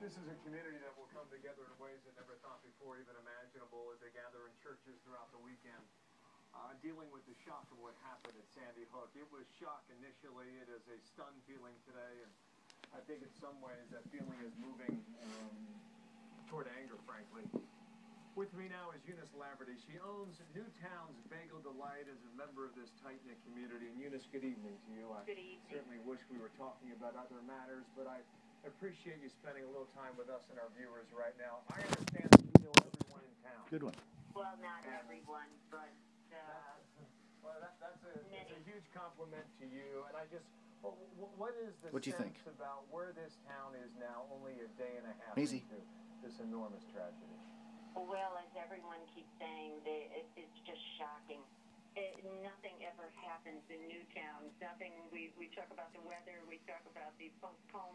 This is a community that will come together in ways that never thought before even imaginable as they gather in churches throughout the weekend. Uh, dealing with the shock of what happened at Sandy Hook. It was shock initially. It is a stunned feeling today, and I think in some ways that feeling is moving um, toward anger, frankly. With me now is Eunice Laverty. She owns Newtown's Bagel Delight as a member of this tight knit community. And Eunice, good evening to you. I Good evening. certainly wish we were talking about other matters, but I appreciate you spending a little time with us and our viewers right now. I understand that you know everyone in town. Good one. Well, not everyone, but, uh, Well, that, that's a, it's a huge compliment to you, and I just, well, what is the What'd you sense think? about where this town is now, only a day and a half Easy. into this enormous tragedy? well, as everyone keeps saying, they, it, it's just shocking. It, nothing ever happens in Newtown. Nothing, we, we talk about the weather, we talk about the postponed